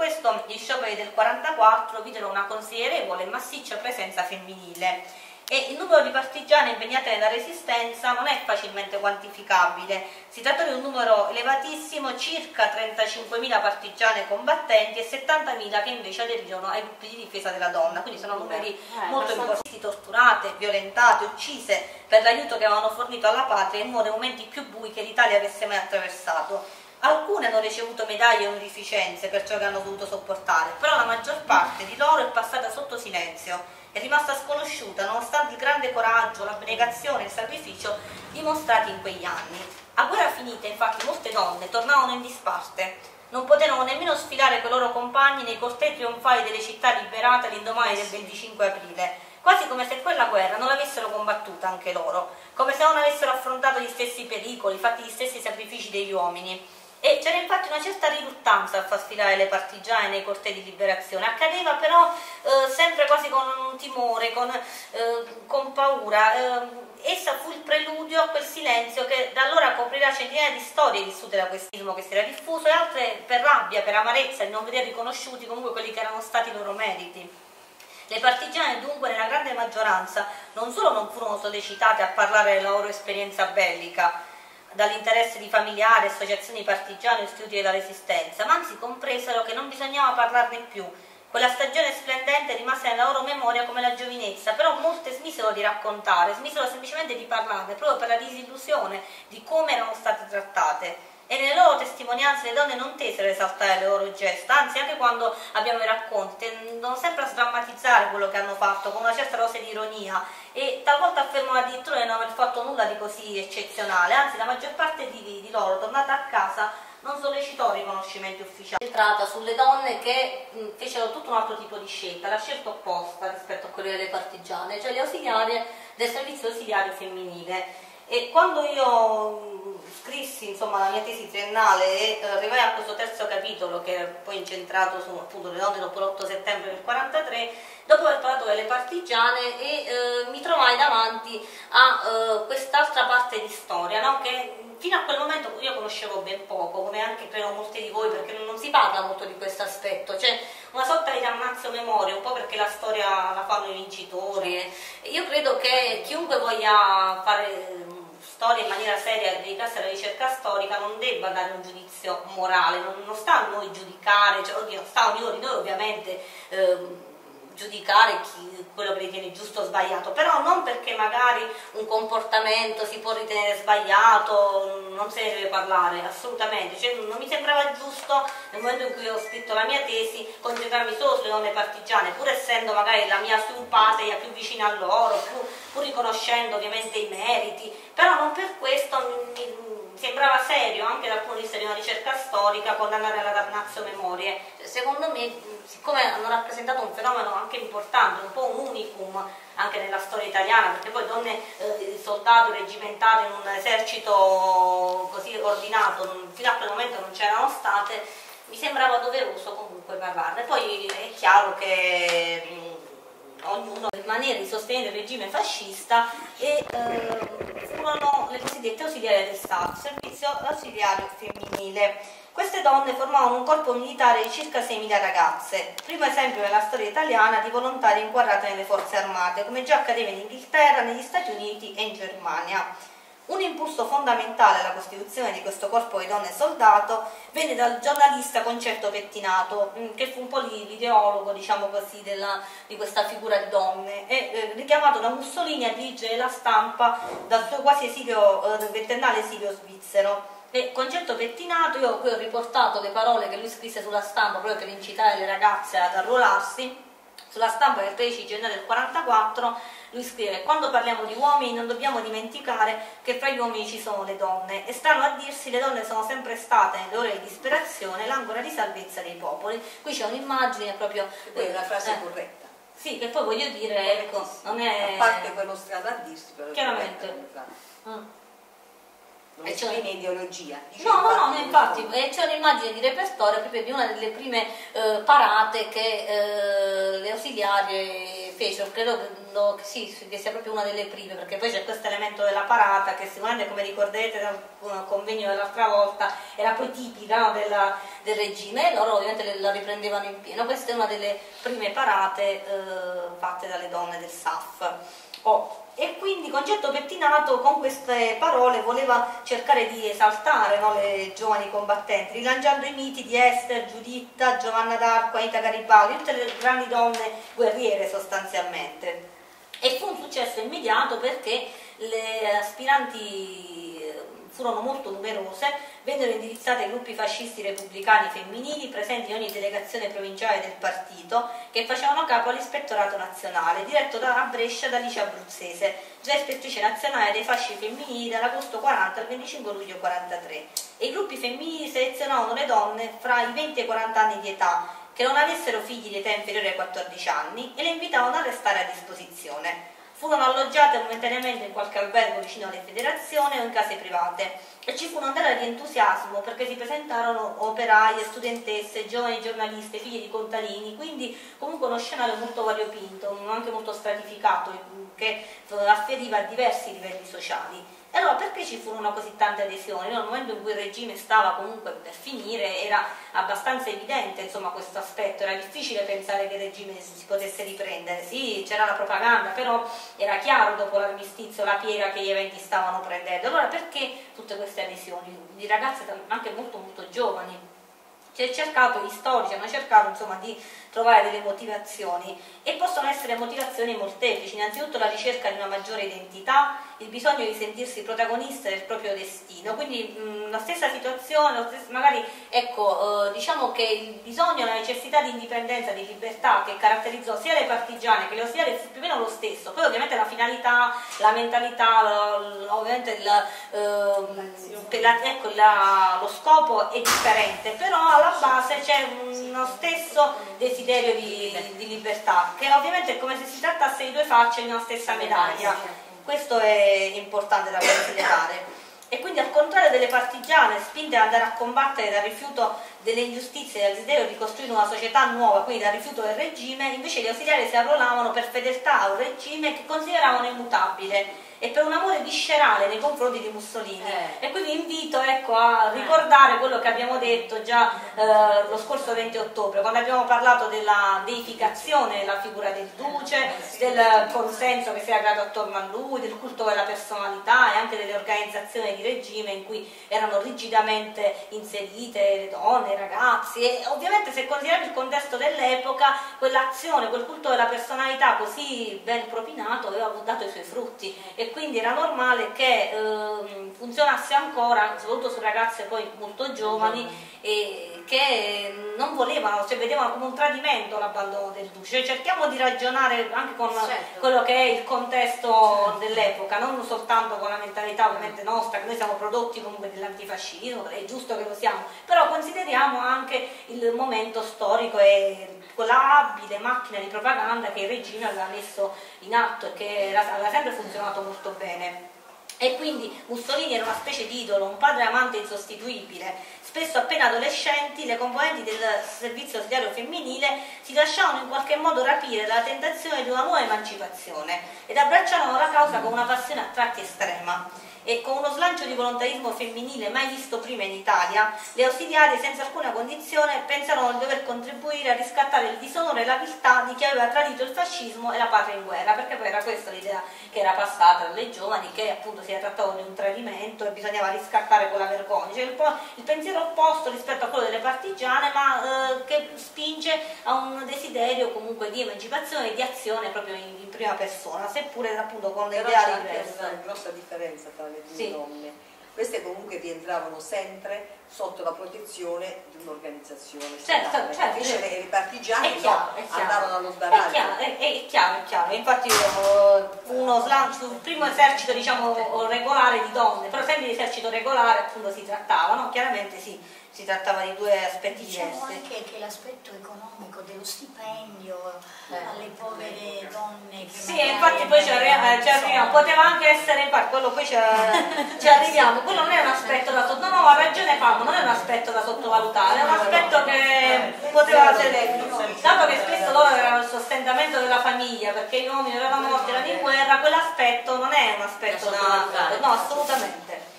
scioperi del 44 videro una considerevole e massiccia presenza femminile e il numero di partigiani impegnati nella resistenza non è facilmente quantificabile. Si tratta di un numero elevatissimo, circa 35.000 partigiane combattenti e 70.000 che invece aderirono ai gruppi di difesa della donna, quindi sono numeri eh, molto importanti, torturate, violentate, uccise per l'aiuto che avevano fornito alla patria in uno dei momenti più bui che l'Italia avesse mai attraversato. Alcune hanno ricevuto medaglie e onorificenze per ciò che hanno dovuto sopportare, però la maggior parte di loro è passata sotto silenzio è rimasta sconosciuta nonostante il grande coraggio, l'abnegazione e il sacrificio dimostrati in quegli anni. A guerra finita, infatti, molte donne tornavano in disparte. Non potevano nemmeno sfilare con i loro compagni nei cortei trionfali delle città liberate l'indomani del 25 aprile, quasi come se quella guerra non l'avessero combattuta anche loro, come se non avessero affrontato gli stessi pericoli, fatti gli stessi sacrifici degli uomini. E c'era infatti una certa riluttanza a far sfilare le partigiane nei cortei di liberazione, accadeva però eh, sempre quasi con un timore, con, eh, con paura. Eh, essa fu il preludio a quel silenzio che da allora coprirà centinaia di storie vissute da questismo che si era diffuso e altre per rabbia, per amarezza di non vedere riconosciuti comunque quelli che erano stati i loro meriti. Le partigiane dunque nella grande maggioranza non solo non furono sollecitate a parlare della loro esperienza bellica, dall'interesse di familiari, associazioni partigiane e studi della resistenza, ma anzi compresero che non bisognava parlarne più. Quella stagione splendente rimase nella loro memoria come la giovinezza, però molte smisero di raccontare, smisero semplicemente di parlarne, proprio per la disillusione di come erano state trattate e nelle loro testimonianze le donne non tesero a esaltare le loro gesta, anzi anche quando abbiamo i racconti tendono sempre a sdrammatizzare quello che hanno fatto con una certa dose di ironia e talvolta affermano addirittura di non aver fatto nulla di così eccezionale, anzi la maggior parte di, di loro tornata a casa non sollecitò riconoscimenti ufficiali. Entrata sulle donne che mh, fecero tutto un altro tipo di scelta, la scelta opposta rispetto a quelle delle partigiane, cioè le ausiliarie del servizio ausiliario femminile. E quando io scrissi insomma, la mia tesi triennale e eh, arrivai a questo terzo capitolo che è poi incentrato su appunto, le donne dopo l'8 settembre del 43, dopo aver parlato delle partigiane e eh, mi trovai davanti a eh, quest'altra parte di storia no? che fino a quel momento io conoscevo ben poco, come anche credo molti di voi, perché non si parla molto di questo aspetto, c'è una sorta di damnazio memoria, un po' perché la storia la fanno i vincitori. Io credo che chiunque voglia fare storia in maniera seria e dedicarsi alla ricerca storica non debba dare un giudizio morale, non, non sta a noi giudicare, cioè, oddio, sta a ognuno di noi ovviamente. Eh, giudicare chi, quello che ritiene giusto o sbagliato, però non perché magari un comportamento si può ritenere sbagliato, non se ne deve parlare, assolutamente, cioè, non mi sembrava giusto nel momento in cui ho scritto la mia tesi concentrarmi solo sulle donne partigiane, pur essendo magari la mia simpatia più vicina a loro, pur, pur riconoscendo ovviamente i meriti, però non per questo mi, sembrava serio anche dal punto di vista di una ricerca storica condannare alla damnazio memorie. Secondo me, siccome hanno rappresentato un fenomeno anche importante, un po' un unicum anche nella storia italiana, perché poi donne eh, soldati reggimentati in un esercito così ordinato, fino a quel momento non c'erano state, mi sembrava doveroso comunque parlarne. Poi è chiaro che ognuno maniera di sostenere il regime fascista e eh, furono le cosiddette ausiliarie del Stato, servizio ausiliario femminile. Queste donne formavano un corpo militare di circa 6.000 ragazze, primo esempio nella storia italiana di volontarie inquadrate nelle forze armate, come già accadeva in Inghilterra, negli Stati Uniti e in Germania. Un impulso fondamentale alla costituzione di questo corpo di donne soldato venne dal giornalista Concetto Pettinato, mm, che fu un po' l'ideologo, diciamo così, della, di questa figura di donne, e eh, richiamato da Mussolini a dirigere la stampa dal suo quasi esilio, eh, ventennale esilio svizzero. E concetto pettinato, io qui ho riportato le parole che lui scrisse sulla stampa proprio per incitare le ragazze ad arruolarsi sulla stampa del 13 gennaio del 44 lui scrive quando parliamo di uomini non dobbiamo dimenticare che fra gli uomini ci sono le donne. E stanno a dirsi le donne sono sempre state nelle ore di disperazione l'ancora di salvezza dei popoli. Qui c'è un'immagine proprio poi una frase eh, corretta. sì che poi voglio dire ecco non è a parte quello strato a dirsi però chiaramente. mm. E c'è un'ideologia. No, no, no, infatti c'è un'immagine di repertorio proprio di una delle prime eh, parate che eh, le ausiliarie fecero, credo che, sì, che sia proprio una delle prime, perché poi c'è questo elemento della parata che sicuramente come ricorderete dal convegno dell'altra volta era poi tipica della, del regime e loro ovviamente la riprendevano in pieno. Questa è una delle prime parate eh, fatte dalle donne del SAF. Oh, e quindi Concetto Pettinato con queste parole voleva cercare di esaltare no, le giovani combattenti, rilanciando i miti di Esther, Giuditta, Giovanna d'Arco, Anita Garibaldi, tutte le grandi donne guerriere sostanzialmente. E fu un successo immediato perché le aspiranti furono molto numerose, vennero indirizzate ai gruppi fascisti repubblicani femminili presenti in ogni delegazione provinciale del partito che facevano capo all'ispettorato nazionale, diretto da, a Brescia da Alice Abruzzese, già ispettrice nazionale dei fasci femminili dall'agosto 40 al 25 luglio 43. E i gruppi femminili selezionavano le donne fra i 20 e i 40 anni di età che non avessero figli di età inferiore ai 14 anni e le invitavano a restare a disposizione. Furono alloggiate momentaneamente in qualche albergo vicino alle federazioni o in case private e ci fu un'ondata di entusiasmo perché si presentarono operaie, studentesse, giovani giornaliste, figli di contadini, quindi comunque uno scenario molto variopinto, anche molto stratificato, che afferiva a diversi livelli sociali. E allora perché ci furono così tante adesioni? Nel momento in cui il regime stava comunque per finire era abbastanza evidente insomma, questo aspetto, era difficile pensare che il regime si potesse riprendere, sì c'era la propaganda, però era chiaro dopo l'armistizio la piega che gli eventi stavano prendendo. Allora perché tutte queste adesioni di ragazze anche molto molto giovani? Si è cercato, gli storici hanno cercato insomma, di trovare delle motivazioni e possono essere motivazioni molteplici, innanzitutto la ricerca di una maggiore identità, il bisogno di sentirsi protagonista del proprio destino, quindi mh, la stessa situazione, stesso, magari ecco, eh, diciamo che il bisogno, la necessità di indipendenza, di libertà che caratterizzò sia le partigiane che le ausiliari è più o meno lo stesso, poi ovviamente la finalità, la mentalità, lo, ovviamente il, eh, la, ecco, la, lo scopo è differente, però alla base c'è uno stesso desiderio di, di libertà, che ovviamente è come se si trattasse di due facce di una stessa medaglia. questo è importante da considerare. E quindi al contrario delle partigiane spinte ad andare a combattere dal rifiuto delle ingiustizie e dal desiderio di costruire una società nuova, quindi dal rifiuto del regime, invece gli ausiliari si arruolavano per fedeltà a un regime che consideravano immutabile e per un amore viscerale nei confronti di Mussolini. Eh. E qui vi invito ecco, a ricordare quello che abbiamo detto già eh, lo scorso 20 ottobre, quando abbiamo parlato della deificazione della figura del duce, del consenso che si era creato attorno a lui, del culto della personalità e anche delle organizzazioni di regime in cui erano rigidamente inserite le donne, i ragazzi e ovviamente se consideriamo il contesto dell'epoca quell'azione, quel culto della personalità così ben propinato aveva dato i suoi frutti e quindi era normale che eh, funzionasse ancora, soprattutto su ragazze poi molto giovani e che non volevano, cioè vedevano come un tradimento l'abbandono del duce. Cioè, cerchiamo di ragionare anche con certo. quello che è il contesto certo. dell'epoca, non soltanto con la mentalità ovviamente nostra, che noi siamo prodotti comunque dell'antifascismo, è giusto che lo siamo, però consideriamo anche il momento storico e quell'abile macchina di propaganda che il regime aveva messo in atto e che aveva sempre funzionato molto bene. E quindi Mussolini era una specie di idolo, un padre amante insostituibile. Spesso appena adolescenti le componenti del servizio ausiliario femminile si lasciavano in qualche modo rapire dalla tentazione di una nuova emancipazione ed abbracciarono la causa con una passione a tratti estrema e con uno slancio di volontarismo femminile mai visto prima in Italia, le ausiliarie senza alcuna condizione pensarono di dover contribuire a riscattare il disonore e la viltà di chi aveva tradito il fascismo e la patria in guerra, perché poi era questa l'idea che era passata dalle giovani, che appunto si era trattato di un tradimento e bisognava riscattare quella vergogna. Cioè il, il, pensiero opposto rispetto a quello delle partigiane, ma eh, che spinge a un desiderio comunque di emancipazione e di azione proprio in, in prima persona, seppure appunto con le ideali diverse. C'è una grossa differenza tra le due sì. donne. Queste comunque rientravano sempre sotto la protezione di un'organizzazione certo, certo, invece certo. i partigiani chiaro, no, andavano allo sbaraglio è chiaro, è, è chiaro, è chiaro infatti fu uno slancio il primo esercito diciamo regolare di donne però sempre di esercito regolare appunto si trattava no? chiaramente sì si trattava di due aspetti diciamo diversi. anche che l'aspetto economico dello stipendio eh. alle povere donne che Sì, infatti poi ci arriviamo, ci arriviamo, poteva anche essere, infatti quello poi ci, [LAUGHS] ci arriviamo, quello non è un aspetto da sottovalutare, no, no, ha ragione Paolo, non è un aspetto da sottovalutare, è un aspetto che poteva essere, dato che spesso loro avevano il sostentamento della famiglia, perché gli uomini erano morti, erano in guerra, quell'aspetto non è un aspetto da, no, assolutamente.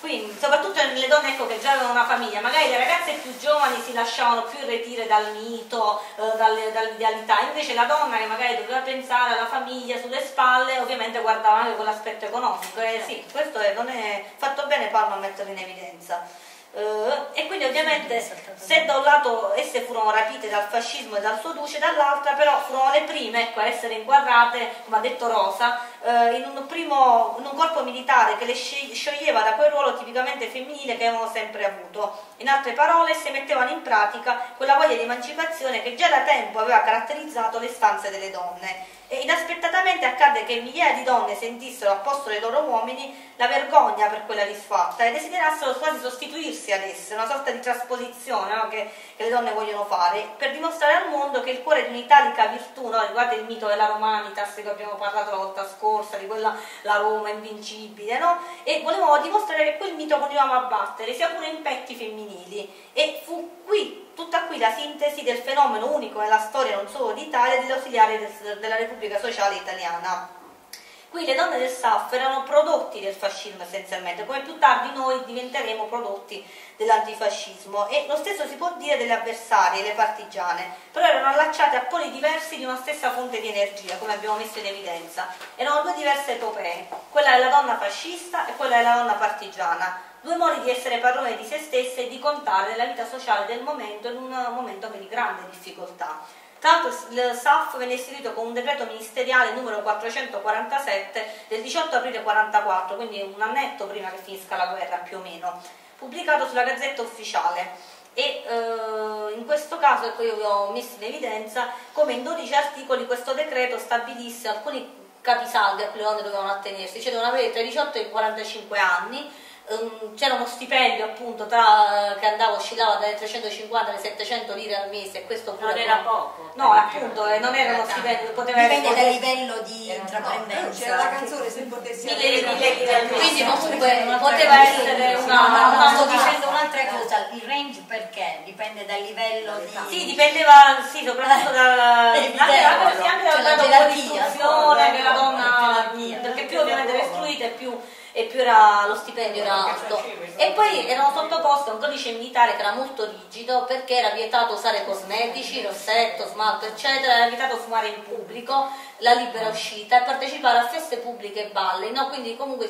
Quindi, soprattutto nelle donne ecco, che già avevano una famiglia, magari le ragazze più giovani si lasciavano più irretire dal mito, eh, dall'idealità, invece la donna che magari doveva pensare alla famiglia sulle spalle, ovviamente guardava anche quell'aspetto economico. E sì, questo è, non è fatto bene Paolo a metterlo in evidenza. Uh, e quindi ovviamente se da un lato esse furono rapite dal fascismo e dal suo duce, dall'altra però furono le prime ecco, a essere inquadrate, come ha detto Rosa, uh, in, un primo, in, un corpo militare che le scioglieva da quel ruolo tipicamente femminile che avevano sempre avuto. In altre parole, si mettevano in pratica quella voglia di emancipazione che già da tempo aveva caratterizzato le stanze delle donne e inaspettatamente accadde che migliaia di donne sentissero al posto dei loro uomini la vergogna per quella disfatta e desiderassero quasi sostituirsi ad esse, una sorta di trasposizione no? che, che, le donne vogliono fare, per dimostrare al mondo che il cuore di un'italica virtù, no? riguarda il mito della Romanitas che abbiamo parlato la volta scorsa, di quella la Roma invincibile, no? e volevamo dimostrare che quel mito continuava a battere, sia pure in petti femminili, e fu qui Tutta qui la sintesi del fenomeno unico nella storia non solo d'Italia e degli ausiliari del, della Repubblica Sociale Italiana. Qui le donne del SAF erano prodotti del fascismo essenzialmente, come più tardi noi diventeremo prodotti dell'antifascismo. E lo stesso si può dire delle avversarie, le partigiane, però erano allacciate a poli diversi di una stessa fonte di energia, come abbiamo messo in evidenza. Erano due diverse epopee, quella della donna fascista e quella della donna partigiana, due modi di essere padrone di se stesse e di contare nella vita sociale del momento in un momento di grande difficoltà. L'altro il SAF venne istituito con un decreto ministeriale numero 447 del 18 aprile 44, quindi un annetto prima che finisca la guerra più o meno, pubblicato sulla Gazzetta Ufficiale. E eh, in questo caso ecco, io vi ho messo in evidenza come in 12 articoli questo decreto stabilisse alcuni capisaldi a cui le donne dovevano attenersi, cioè devono avere tra i 18 e i 45 anni, um, c'era uno stipendio appunto tra, che andava, oscillava dalle 350 alle 700 lire al mese e questo pure non era poco. No, appunto, eh, non era uno stipendio, poteva Dipende essere dal livello di intraprendenza. C'era la canzone se potessi Mille una- mille mese. Quindi comunque poteva essere una, no, una- sto dicendo un'altra cosa, il range perché? Dipende dal livello di... Sì, dipendeva, sì, soprattutto dal, Evidente, anche, dal grado di istruzione no? che la donna, perché più ovviamente era istruita e più, e più era, lo stipendio era alto. E poi erano sottoposti a un codice militare che era molto rigido perché era vietato usare cosmetici, rossetto, smalto, eccetera, era vietato fumare in pubblico, la libera uscita e partecipare a feste pubbliche e balli, no? quindi comunque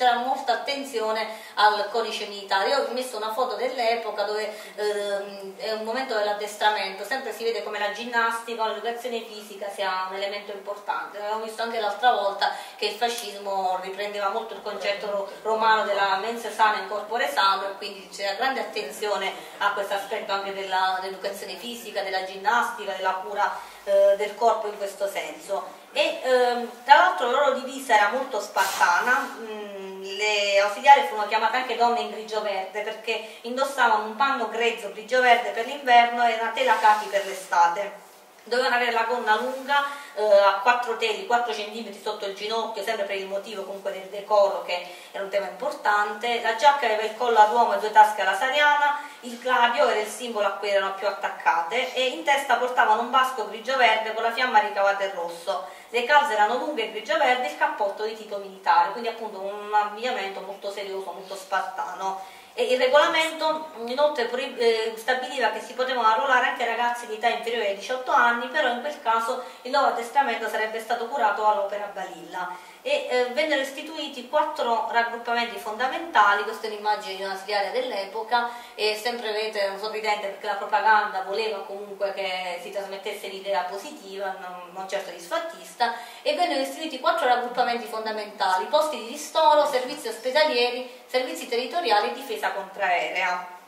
c'era molta attenzione al codice militare. Io ho messo una foto dell'epoca dove ehm, è un momento dell'addestramento, sempre si vede come la ginnastica l'educazione fisica sia un elemento importante. Abbiamo visto anche l'altra volta che il fascismo riprendeva molto il concetto ro- romano della mens sana in corpore sano e quindi c'era grande attenzione a questo aspetto anche dell'educazione fisica, della ginnastica, della cura eh, del corpo in questo senso. E ehm, tra l'altro la loro divisa era molto spartana, mm, le ausiliari furono chiamate anche donne in grigio-verde perché indossavano un panno grezzo grigio-verde per l'inverno e una tela capi per l'estate. Dovevano avere la gonna lunga eh, a 4 teli, 4 cm sotto il ginocchio, sempre per il motivo comunque del decoro che era un tema importante. La giacca aveva il collo ad uomo e due tasche alla sariana, il clavio era il simbolo a cui erano più attaccate e in testa portavano un basco grigio-verde con la fiamma ricavata in rosso. Le calze erano lunghe e grigio-verde e il cappotto di tipo militare, quindi appunto un abbigliamento molto serioso, molto spartano. Il regolamento inoltre eh, stabiliva che si potevano arruolare anche ragazzi di età inferiore ai 18 anni, però in quel caso il nuovo addestramento sarebbe stato curato all'Opera Balilla e eh, vennero istituiti quattro raggruppamenti fondamentali, questa è un'immagine di una ausiliaria dell'epoca e sempre vedete un sorridente perché la propaganda voleva comunque che si trasmettesse l'idea positiva, non, non certo disfattista, e vennero istituiti quattro raggruppamenti fondamentali, posti di ristoro, servizi ospedalieri, servizi territoriali e difesa contraerea.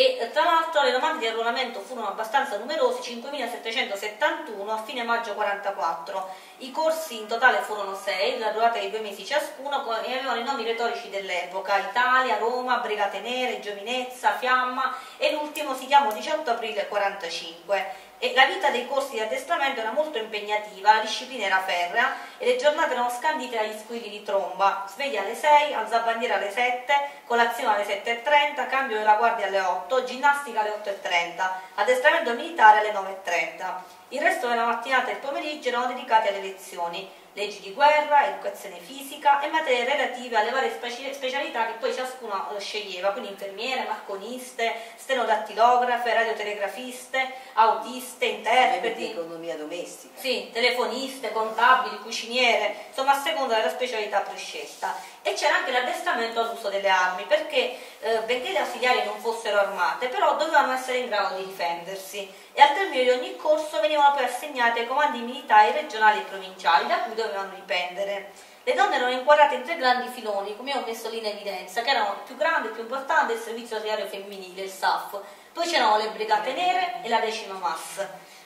E tra l'altro le domande di arruolamento furono abbastanza numerosi, 5.771 a fine maggio 44. I corsi in totale furono 6, la durata di due mesi ciascuno, e avevano i nomi retorici dell'epoca, Italia, Roma, Brigate Nere, Giovinezza, Fiamma e l'ultimo si chiamò 18 aprile 45. E la vita dei corsi di addestramento era molto impegnativa, la disciplina era ferrea e le giornate erano scandite dagli squilli di tromba, sveglia alle 6, alzabandiera alle 7, colazione alle 7.30, cambio della guardia alle 8, ginnastica alle 8.30, addestramento militare alle 9.30. Il resto della mattinata e il pomeriggio erano dedicati alle lezioni, leggi di guerra, educazione fisica e materie relative alle varie speci- specialità che poi ciascuno eh, sceglieva, quindi infermiere, marconiste, stenodattilografe, radiotelegrafiste, autiste, interpreti, economia domestica. sì, telefoniste, contabili, cuciniere, insomma a seconda della specialità prescelta. E c'era anche l'addestramento all'uso delle armi, perché eh, benché le ausiliari non fossero armate, però dovevano essere in grado di difendersi e al termine di ogni corso venivano poi assegnate ai comandi militari regionali e provinciali da cui dovevano dipendere. Le donne erano inquadrate in tre grandi filoni, come ho messo lì in evidenza, che erano il più grande e più importante il servizio ausiliario femminile, il SAF. Poi c'erano le brigate nere e la decima MAS.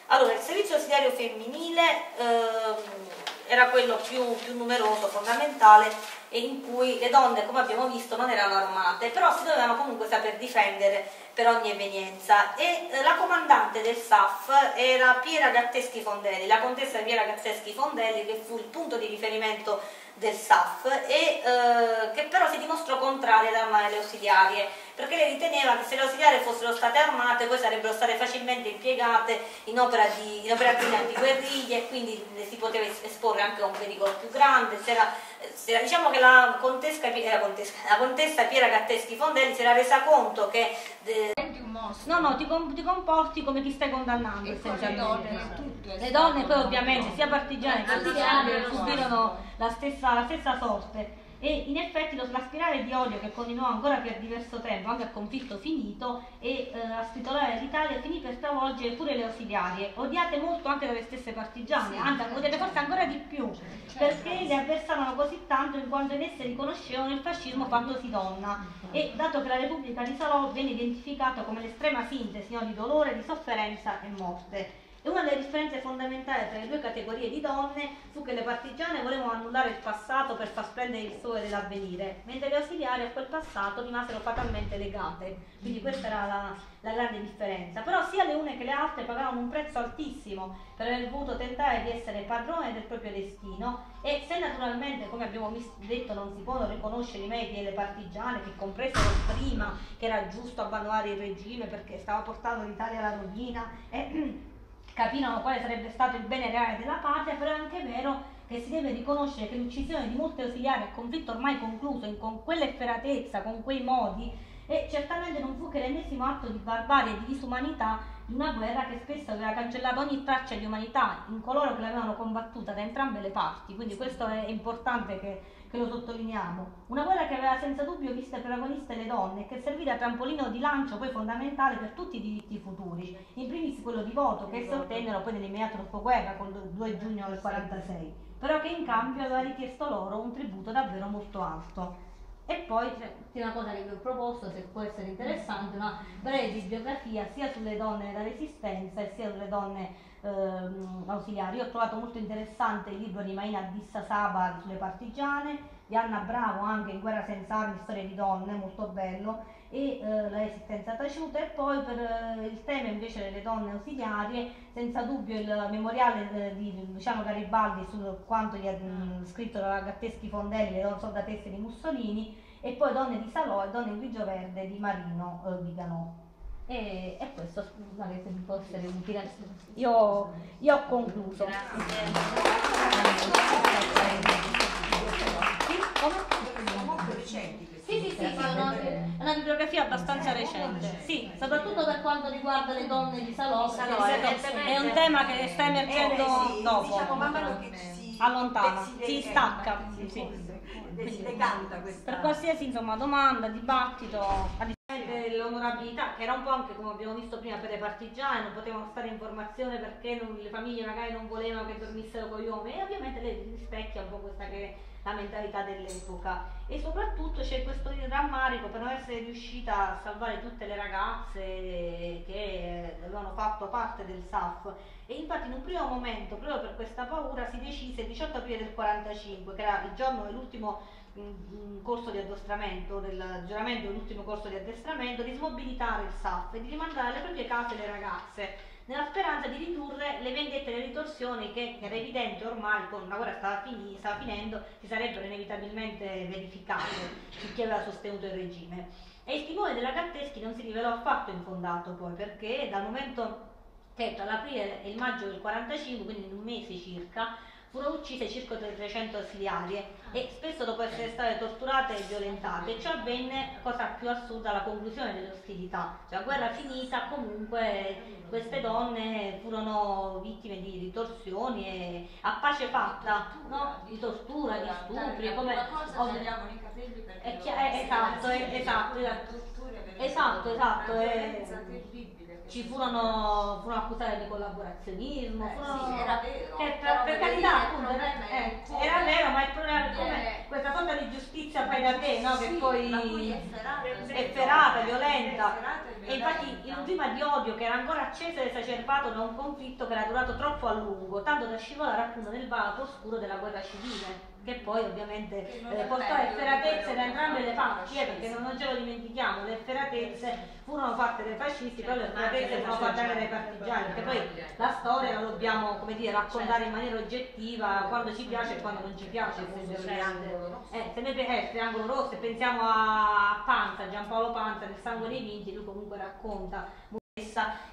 Allora, il servizio ausiliario femminile ehm, era quello più, più numeroso, fondamentale, e in cui le donne, come abbiamo visto, non erano armate, però si dovevano comunque saper difendere per ogni evenienza. E eh, la comandante del SAF era Piera Gatteschi Fondelli, la contessa Piera Gatteschi Fondelli, che fu il punto di riferimento del SAF e eh, che però si dimostrò contraria ad armare le ausiliarie perché lei riteneva che se le ausiliarie fossero state armate poi sarebbero state facilmente impiegate in, opera di, in operazioni antiguerriglie e quindi le si poteva es- esporre anche a un pericolo più grande. Era- diciamo che la contessa, Pi- eh, la contessa- la contessa Piera Gatteschi Fondelli si era resa conto che eh, no no ti, com- ti comporti come ti stai condannando essenzialmente. le donne poi ovviamente sia partigiane che ausiliarie subirono la stessa, la stessa sorte e in effetti lo, la spirale di odio che continuò ancora per diverso tempo, anche a conflitto finito, e eh, a stritolare l'Italia finì per stravolgere pure le ausiliarie, odiate molto anche dalle stesse partigiane, anzi odiate forse ancora di più, perché le avversavano così tanto in quanto in esse riconoscevano il fascismo fattosi donna. E dato che la Repubblica di Salò venne identificata come l'estrema sintesi no, di dolore, di sofferenza e morte. E una delle differenze fondamentali tra le due categorie di donne fu che le partigiane volevano annullare il passato per far splendere il sole dell'avvenire, mentre le ausiliari a quel passato rimasero fatalmente legate. Quindi questa era la, la, grande differenza. Però sia le une che le altre pagavano un prezzo altissimo per aver voluto tentare di essere padrone del proprio destino e se naturalmente, come abbiamo detto, non si possono riconoscere i meriti delle partigiane che compresero prima che era giusto abbandonare il regime perché stava portando l'Italia alla rovina e capirono quale sarebbe stato il bene reale della patria, però è anche vero che si deve riconoscere che l'uccisione di molti ausiliari a conflitto ormai concluso, con quell'efferatezza, con quei modi, e certamente non fu che l'ennesimo atto di barbarie e di disumanità di una guerra che spesso aveva cancellato ogni traccia di umanità in coloro che l'avevano combattuta da entrambe le parti, quindi questo è importante che che lo sottolineiamo. Una guerra che aveva senza dubbio viste protagoniste le donne e che servì da trampolino di lancio poi fondamentale per tutti i diritti futuri, in primis quello di voto che si ottennero poi nell'immediato dopoguerra col 2 giugno del 46, però che in cambio aveva richiesto loro un tributo davvero molto alto. E poi c'è una cosa che vi ho proposto, se può essere interessante, una breve bibliografia sia sulle donne della resistenza sia sulle donne ehm, ausiliari. Io ho trovato molto interessante il libro di Maina Dissa Saba sulle partigiane, di Anna Bravo anche in Guerra senza armi, storia di donne, molto bello, e eh, la resistenza taciuta e poi per eh, il tema invece delle donne ausiliarie, senza dubbio il memoriale eh, di Luciano Garibaldi su quanto gli ha mh, scritto da Gatteschi Fondelli, le donne soldatesse di Mussolini, e poi Donne di Salò e Donne in grigio verde di Marino eh, Viganò. E, e, questo magari se mi può essere utile. Io, io ho concluso. Sì, sì, sì, sì, è una, una bibliografia abbastanza recente. Sì, soprattutto per quanto riguarda le donne di Salò è, un tema che sta emergendo eh, sì, dopo. Diciamo man mano che si allontana, si stacca. Sì, sì. Per qualsiasi insomma, domanda, dibattito, l'onorabilità, che era un po' anche come abbiamo visto prima per le partigiane, non potevano stare in formazione perché non, le famiglie magari non volevano che dormissero con gli uomini e ovviamente lei rispecchia un po' questa che la mentalità dell'epoca. E soprattutto c'è questo rammarico per non essere riuscita a salvare tutte le ragazze che avevano fatto parte del SAF e infatti in un primo momento proprio per questa paura si decise il 18 aprile del 45 che era il giorno dell'ultimo un corso di addestramento, del giuramento dell'ultimo corso di addestramento, di smobilitare il SAF e di rimandare alle proprie case le ragazze, nella speranza di ridurre le vendette e le ritorsioni che era evidente ormai, con la guerra stava, fini, stava finendo, si sarebbero inevitabilmente verificate su chi aveva sostenuto il regime. E il timore della Gatteschi non si rivelò affatto infondato poi, perché dal momento che tra l'aprile e il maggio del 45, quindi in un mese circa, furono uccise circa 300 ausiliarie e spesso dopo essere state torturate e violentate. Ciò avvenne, cosa più assurda, alla conclusione delle ostilità. Cioè, la guerra finita, comunque queste donne furono vittime di ritorsioni e a pace fatta, no? di tortura, di stupri. Come, cosa tagliavano i capelli perché è chiaro, eh, esatto, eh, esatto, esatto, esatto, esatto, esatto, ci furono, furono accusate di collaborazionismo, eh, furono, sì, era vero. Eh, per, per carità, appunto, eh, era vero, ma il problema è come questa sorta di giustizia fai da te, no? Sì, che poi è ferata, violenta. E infatti in un clima di odio che era ancora acceso ed esacerbato da un conflitto che era durato troppo a lungo, tanto da scivolare appunto nel baratro oscuro della guerra civile che poi ovviamente eh, portò efferatezze da entrambe le parti, eh, perché non, non ce lo dimentichiamo, le efferatezze furono fatte dai fascisti, però le efferatezze furono fatte anche dai partigiani, perché poi la storia la dobbiamo come dire, raccontare in maniera oggettiva quando ci piace e quando non ci piace. Eh, se noi eh, triangolo rosso, pensiamo a Panza, Giampaolo Panza, del sangue dei vinti, lui comunque racconta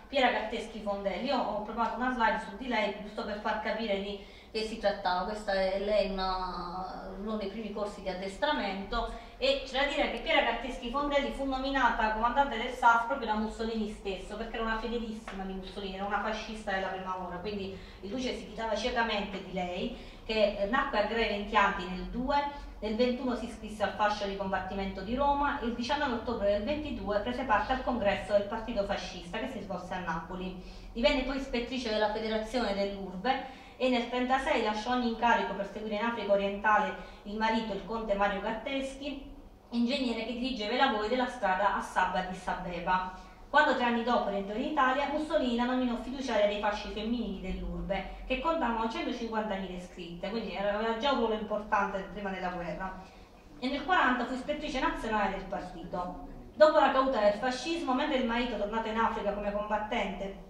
Piera Gatteschi Fondelli. Io ho preparato una slide su di lei giusto per far capire di che si trattava. Questa è lei una, uno dei primi corsi di addestramento e c'è da dire che Piera Gatteschi Fondelli fu nominata comandante del SAF proprio da Mussolini stesso perché era una fedelissima di Mussolini, era una fascista della prima ora, quindi il Duce si fidava ciecamente di lei che nacque a Greve in Chianti nel 2 nel 21 si iscrisse al fascio di combattimento di Roma e il 19 ottobre del 22 prese parte al congresso del partito fascista che si svolse a Napoli. Divenne poi ispettrice della federazione dell'Urbe e nel 1936 lasciò ogni incarico per seguire in Africa orientale il marito, il conte Mario Gatteschi, ingegnere che dirigeva i lavori della strada a Sabba di Sabeba. Quando tre anni dopo rientrò in Italia, Mussolini la nominò fiduciaria dei fasci femminili dell'Urbe, che contavano 150.000 iscritte, quindi aveva già un ruolo importante prima della guerra. E nel 1940 fu ispettrice nazionale del partito. Dopo la caduta del fascismo, mentre il marito, tornato in Africa come combattente,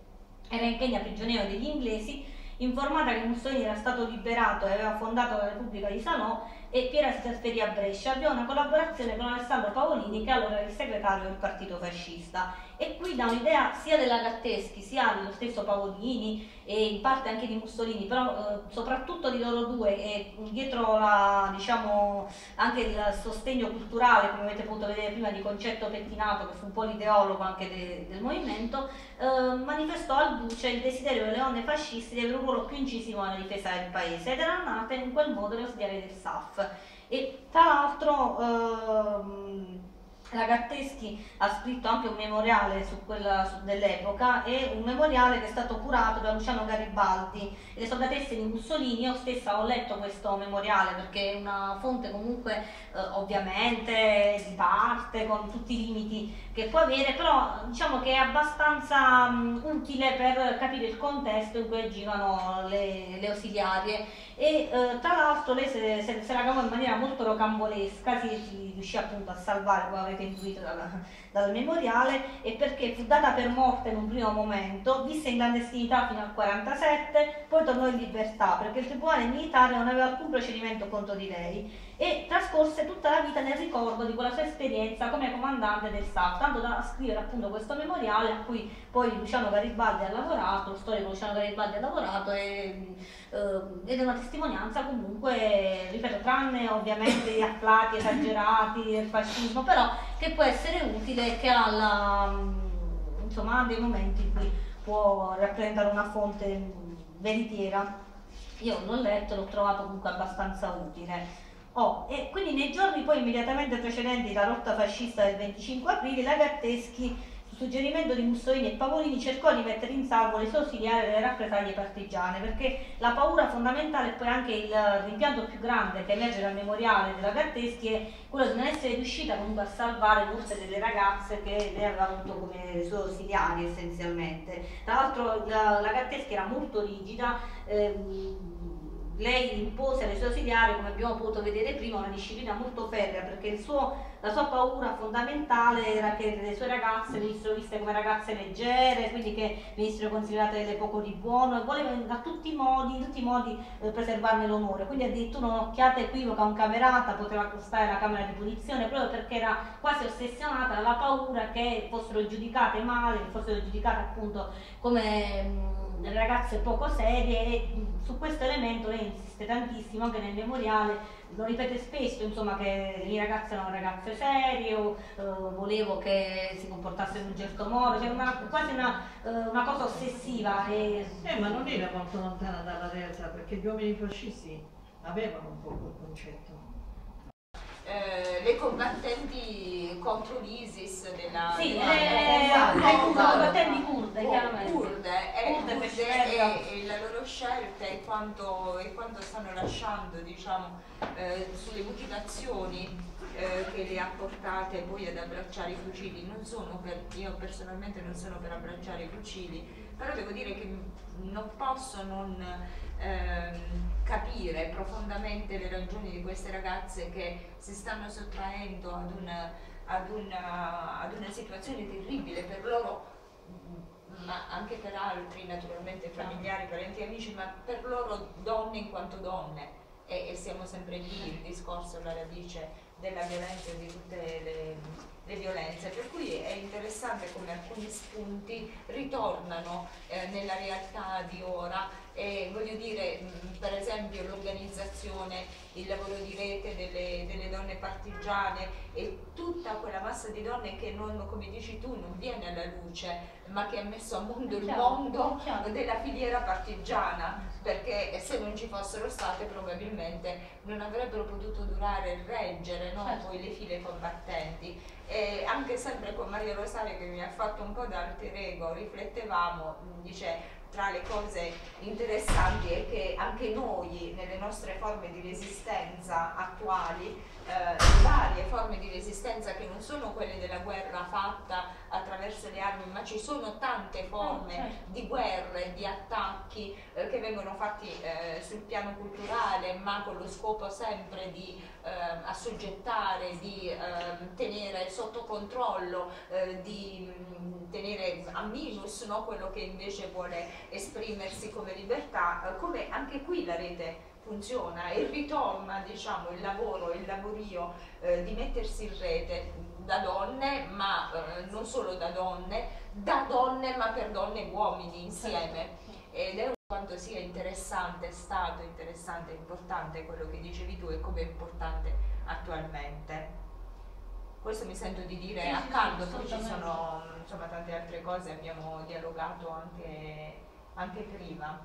era in Kenya prigioniero degli inglesi, informata che Mussolini era stato liberato e aveva fondato la Repubblica di Salò, e Piera si trasferì a Brescia, avviò una collaborazione con Alessandro Paolini che allora era il segretario del partito fascista. E qui dà un'idea sia della Gatteschi sia dello stesso Paolini e in parte anche di Mussolini, però eh, soprattutto di loro due e dietro la, diciamo, anche il sostegno culturale, come avete potuto vedere prima, di Concetto Pettinato, che fu un po' l'ideologo anche de, del movimento, eh, manifestò al Duce il desiderio delle donne fasciste di avere un ruolo più incisivo nella difesa del paese ed erano nate in quel modo le ausiliarie del SAF. E tra l'altro ehm, la Gatteschi ha scritto anche un memoriale su quella su, dell'epoca e un memoriale che è stato curato da Luciano Garibaldi e le soldatesse di Mussolini. Io stessa ho letto questo memoriale perché è una fonte comunque eh, ovviamente di parte con tutti i limiti che può avere, però diciamo che è abbastanza mh, utile per capire il contesto in cui agivano le, le ausiliarie. E eh, tra l'altro lei se, se, se, la cavò in maniera molto rocambolesca, si, si riuscì appunto a salvare, come avete intuito dal, dal, memoriale, e perché fu data per morta in un primo momento, visse in clandestinità fino al 47, poi tornò in libertà perché il tribunale militare non aveva alcun procedimento contro di lei e trascorse tutta la vita nel ricordo di quella sua esperienza come comandante del SAF, tanto da scrivere appunto questo memoriale a cui poi Luciano Garibaldi ha lavorato, storico Luciano Garibaldi ha lavorato e, eh, ed è una testimonianza comunque, ripeto, tranne ovviamente gli afflati esagerati del fascismo, però che può essere utile e che ha, la, insomma, ha dei momenti in cui può rappresentare una fonte veritiera. Io l'ho letto, l'ho trovato comunque abbastanza utile. Oh, e quindi nei giorni poi immediatamente precedenti la rotta fascista del 25 aprile, la Gatteschi, su suggerimento di Mussolini e Pavolini, cercò di mettere in salvo le sue ausiliari delle rappresaglie partigiane, perché la paura fondamentale e poi anche il rimpianto più grande che emerge dal memoriale della Gatteschi è quello di non essere riuscita comunque a salvare molte delle ragazze che lei aveva avuto come sue ausiliari essenzialmente. Tra l'altro la, la Gatteschi era molto rigida, ehm, lei impose alle sue ausiliari, come abbiamo potuto vedere prima, una disciplina molto ferrea perché suo, la sua paura fondamentale era che le sue ragazze venissero viste come ragazze leggere, quindi che venissero considerate delle poco di buono e voleva a tutti i modi, in tutti i modi eh, preservarne l'onore. Quindi addirittura un'occhiata equivoca a un camerata poteva costare la camera di punizione proprio perché era quasi ossessionata dalla paura che fossero giudicate male, che fossero giudicate appunto come... Mh, delle ragazze poco serie e su questo elemento lei insiste tantissimo anche nel memoriale lo ripete spesso insomma che le ragazze erano ragazze serie o eh, volevo che si comportasse in un certo modo cioè una, quasi una, eh, una, cosa ossessiva e... Eh, ma non era molto lontana dalla realtà perché gli uomini fascisti avevano un po' quel concetto eh, le combattenti contro l'ISIS della sì, della, le, le combattenti kurde, chiaramente. kurde, e, kurde e, e, la loro scelta e quanto, e quanto stanno lasciando diciamo, eh, sulle motivazioni eh, che le ha portate poi ad abbracciare i fucili. Non sono per, io personalmente non sono per abbracciare i fucili però devo dire che non posso non ehm, capire profondamente le ragioni di queste ragazze che si stanno sottraendo ad una, ad una, ad una situazione terribile per loro ma anche per altri naturalmente familiari, parenti e amici, ma per loro donne in quanto donne. E, e siamo sempre lì il discorso alla radice della violenza di tutte le, le violenze, per cui è interessante come alcuni spunti ritornano eh, nella realtà di ora e voglio dire mh, per esempio l'organizzazione, il lavoro di rete delle, delle, donne partigiane e tutta quella massa di donne che non, come dici tu, non viene alla luce ma che ha messo a mondo il mondo della filiera partigiana perché se non ci fossero state probabilmente non avrebbero potuto durare e reggere no? certo. poi le file combattenti e anche sempre con Maria Rosaria che mi ha fatto un po' da alter ego riflettevamo dice tra le cose interessanti è che anche noi nelle nostre forme di resistenza attuali eh, varie forme di resistenza che non sono quelle della guerra fatta attraverso le armi, ma ci sono tante forme oh, certo. di guerre, di attacchi eh, che vengono fatti eh, sul piano culturale, ma con lo scopo sempre di assoggettare, di ehm, tenere sotto controllo, eh, di mm, tenere a minus no, quello che invece vuole esprimersi come libertà, eh, come anche qui la rete funziona e ritorna diciamo, il lavoro, il lavorio eh, di mettersi in rete da donne, ma eh, non solo da donne, da donne ma per donne e uomini insieme. Ed è quanto sia interessante, è stato interessante importante quello che dicevi tu e come è importante attualmente. Questo mi sento di dire sì, a caldo, poi ci sono insomma, tante altre cose, abbiamo dialogato anche, anche prima.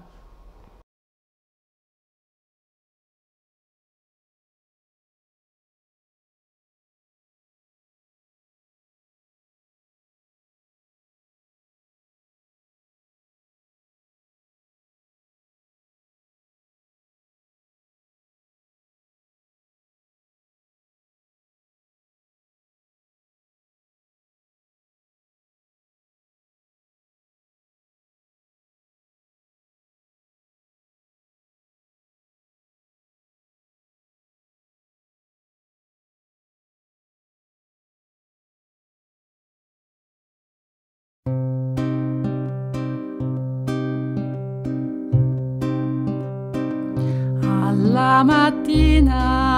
Mattina